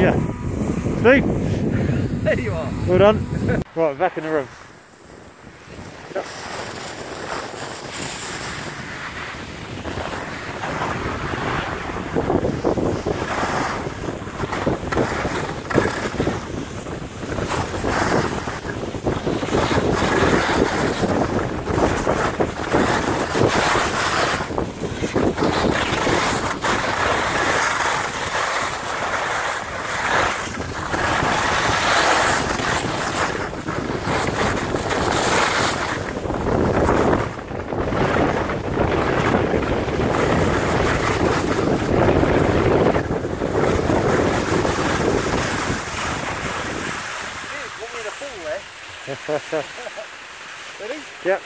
you? Steve? There you are. Well done. right, back in the room. Want me in a pool there? Ready? Yep.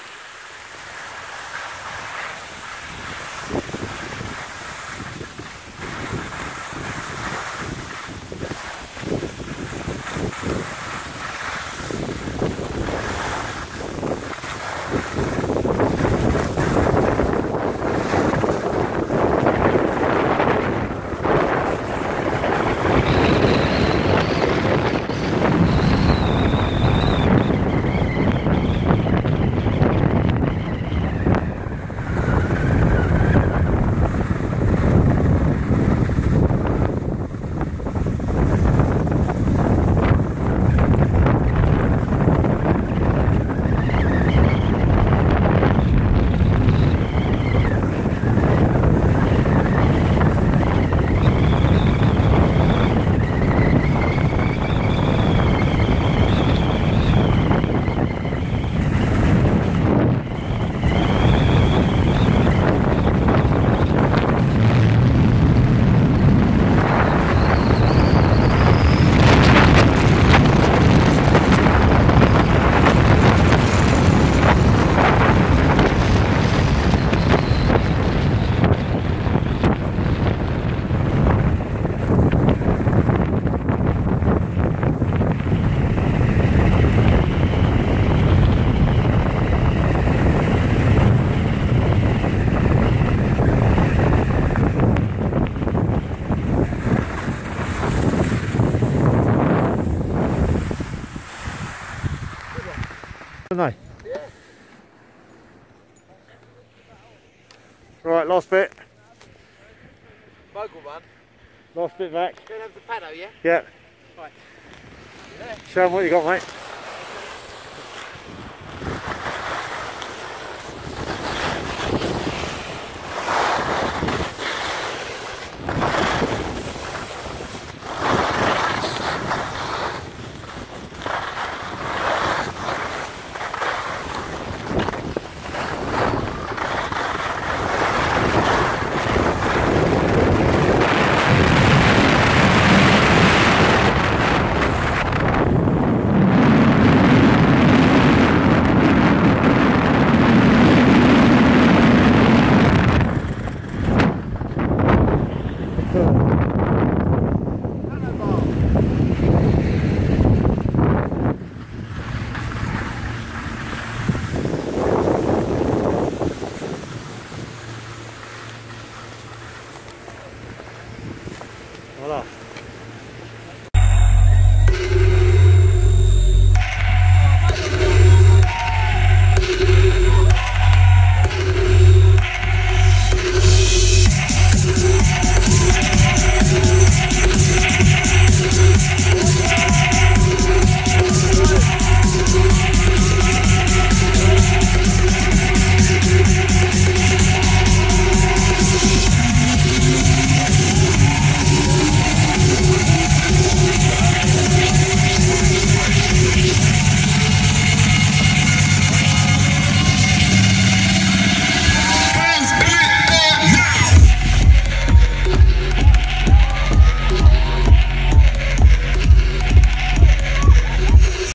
Right, last bit. Bogle one. Last bit back. Going over the paddo, oh, yeah? Yeah. Right. Show them what you got, mate. 好了？